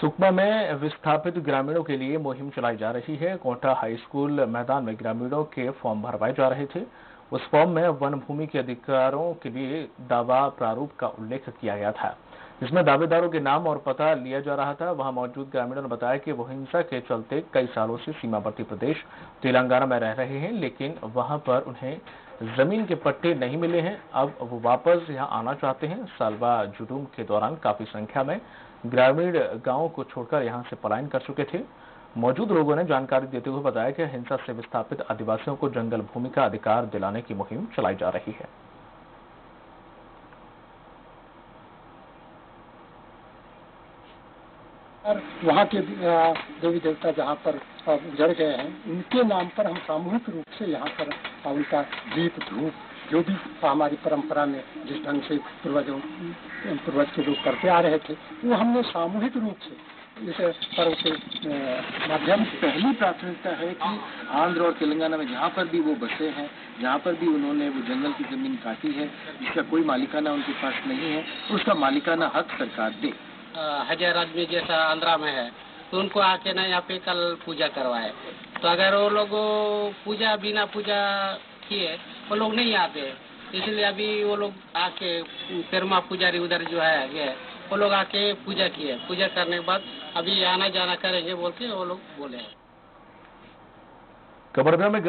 सुकमा में विस्थापित ग्रामीणों के लिए मुहिम चलाई जा रही है। कोटा हाई स्कूल मैदान में ग्रामीणों के फॉर्म भरवाए जा रहे थे। उस फॉर्म में वन भूमि के अधिकारों के लिए दावा प्रारूप का उल्लेख किया गया था। जिसमें दावेदारों के नाम और पता लिया जा रहा था, वहाँ मौजूद ग्रामीणों ने बताया कि वो हिंसा के चलते कई सालों से सीमावर्ती प्रदेश तेलंगाना में रह रहे हैं, लेकिन वहाँ पर उन्हें ज़मीन के पट्टे नहीं मिले हैं। अब वो वापस यहाँ आना चाहते हैं। सालबा जुडूम के दौरान काफ़ी संख्या में ग्रामीण गाँवों को छोड़कर यहाँ से पलायन कर चुके थे। मौजूद लोगों ने जानकारी देते हुए बताया कि हिंसा से विस्थापित आदिवासियों को जंगल भूमि का अधिकार दिलाने की मुहिम चलाई जा रही है। और वहाँ के देवी देवता जहाँ पर उजड़ गए हैं, उनके नाम पर हम सामूहिक रूप से यहाँ पर उनका दीप, धूप, जो भी हमारी परंपरा में जिस ढंग से पूर्वजों, पूर्वज के लोग करते आ रहे थे, वो हमने सामूहिक रूप से इस पर्व के माध्यम से पहली प्राथमिकता है कि आंध्र और तेलंगाना में जहाँ पर भी वो बसे हैं, जहाँ पर भी उन्होंने वो जंगल की ज़मीन काटी है, जिसका कोई मालिकाना उनके पास नहीं है, उसका मालिकाना हक सरकार दे। हज़ार आदमी जैसा आंध्रा में है तो उनको आके ना यहाँ पे कल पूजा करवाए। तो अगर वो लोग पूजा, बिना पूजा किए, वो लोग नहीं आते। इसलिए अभी वो लोग आके, पेरमा पुजारी उधर जो है, ये, वो लोग आके पूजा किए। पूजा करने के बाद अभी आना जाना करेंगे बोल के वो लोग बोले। कबरदा में